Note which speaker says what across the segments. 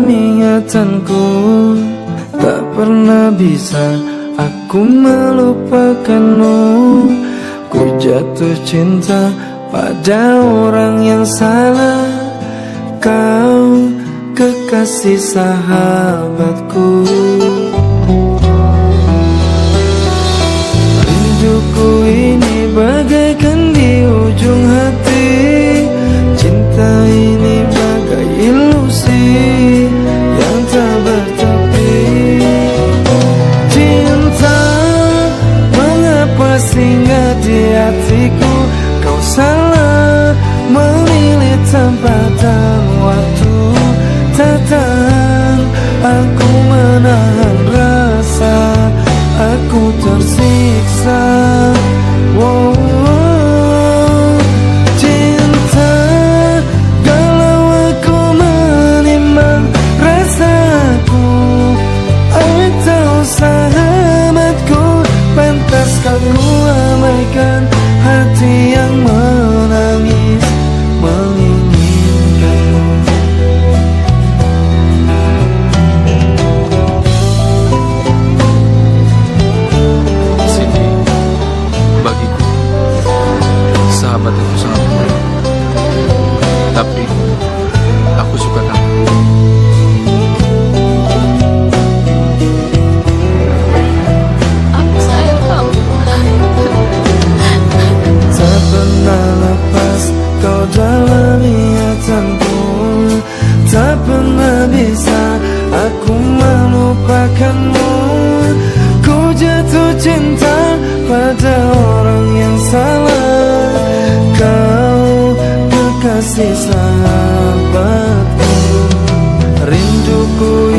Speaker 1: dalam Tak pernah bisa aku melupakanmu. Ku jatuh cinta pada orang yang salah. Kau kekasih sahabatku. Ku jatuh cinta pada orang yang salah. Kau kekasih sahabatku Rinduku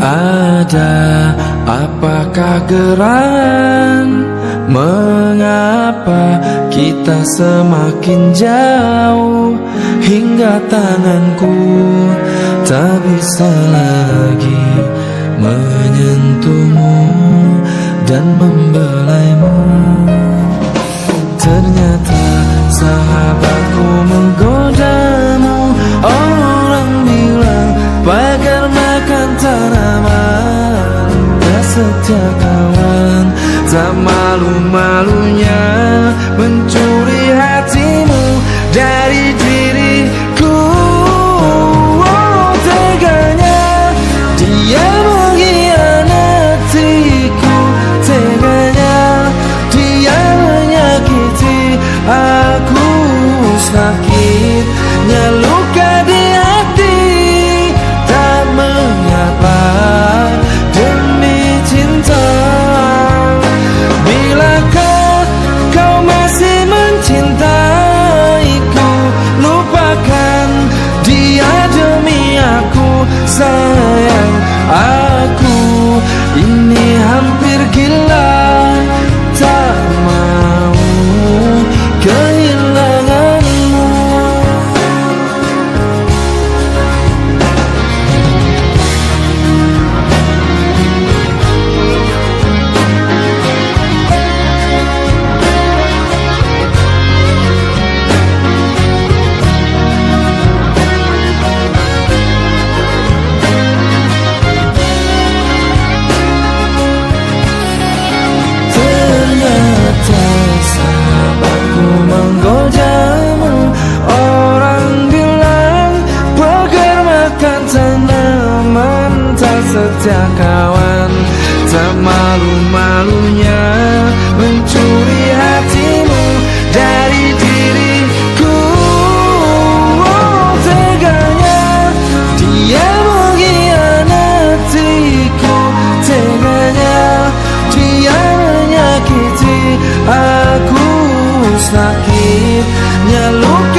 Speaker 1: ada Apakah gerangan Mengapa kita semakin jauh? Hingga tanganku tak bisa lagi Menyentuhmu dan membelaimu. Ternyata sahabatku menggoda bagaikan tanaman Setia kawan Tak malu-malunya Mencuri hatimu Dari diri setia kawan Tak malu-malunya Mencuri hatimu Dari diriku. Oh teganya Dia mengkhianatiku. Teganya dia menyakiti aku. Sakitnya luka